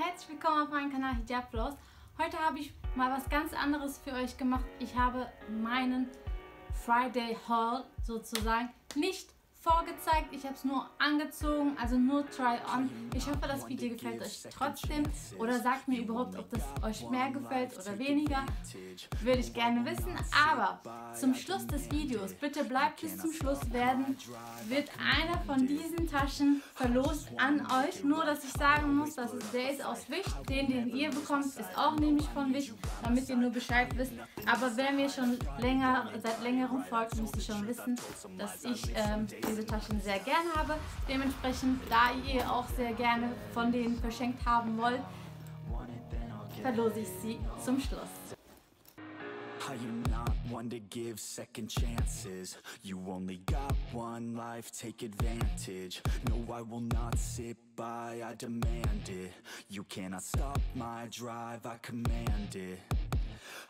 herzlich willkommen auf meinem Kanal Hijab Flows. Heute habe ich mal was ganz anderes für euch gemacht. Ich habe meinen Friday Haul sozusagen nicht vorgezeigt. Ich habe es nur angezogen, also nur Try-On. Ich hoffe, das Video gefällt euch trotzdem oder sagt mir überhaupt, ob das euch mehr gefällt oder weniger. Würde ich gerne wissen. Aber zum Schluss des Videos, bitte bleibt bis zum Schluss werden, wird einer von diesen Taschen verlost an euch. Nur, dass ich sagen muss, dass es der ist aus Wicht. Den, den ihr bekommt, ist auch nämlich von Wicht, damit ihr nur Bescheid wisst. Aber wer mir schon länger, seit längerem folgt, müsste schon wissen, dass ich ähm, diese Taschen sehr gerne habe. Dementsprechend, da ihr auch sehr gerne von denen verschenkt haben wollt, verlose ich sie zum Schluss. I am not one to give second chances You only got one life, take advantage No, I will not sit by, I demand it You cannot stop my drive, I command it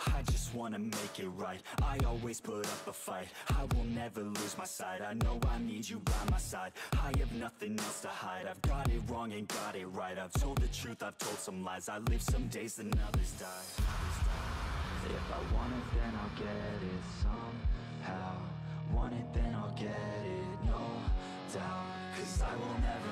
I just wanna make it right. I always put up a fight. I will never lose my sight. I know I need you by my side. I have nothing else to hide. I've got it wrong and got it right. I've told the truth, I've told some lies. I live some days and others die. If I want it then I'll get it somehow. Want it then I'll get it, no doubt. Cause I will never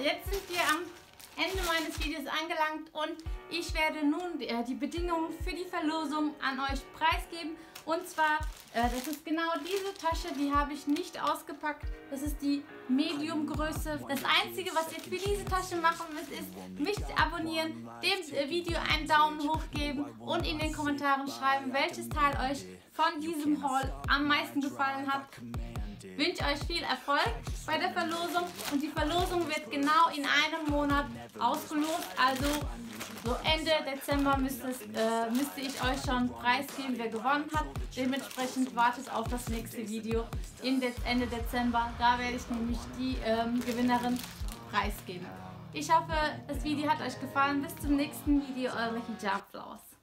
jetzt sind wir am Ende meines Videos angelangt und ich werde nun äh, die Bedingungen für die Verlosung an euch preisgeben. Und zwar, äh, das ist genau diese Tasche, die habe ich nicht ausgepackt. Das ist die Medium-Größe. Das Einzige, was ihr für diese Tasche machen müsst, ist mich abonnieren, dem äh, Video einen Daumen hoch geben und in den Kommentaren schreiben, welches Teil euch von diesem Haul am meisten gefallen hat wünsche euch viel Erfolg bei der Verlosung und die genau in einem Monat ausgelost. Also so Ende Dezember müsste, es, äh, müsste ich euch schon preisgeben, wer gewonnen hat. Dementsprechend wartet auf das nächste Video in De Ende Dezember. Da werde ich nämlich die ähm, Gewinnerin preisgeben. Ich hoffe, das Video hat euch gefallen. Bis zum nächsten Video, eure Hijab Flowers.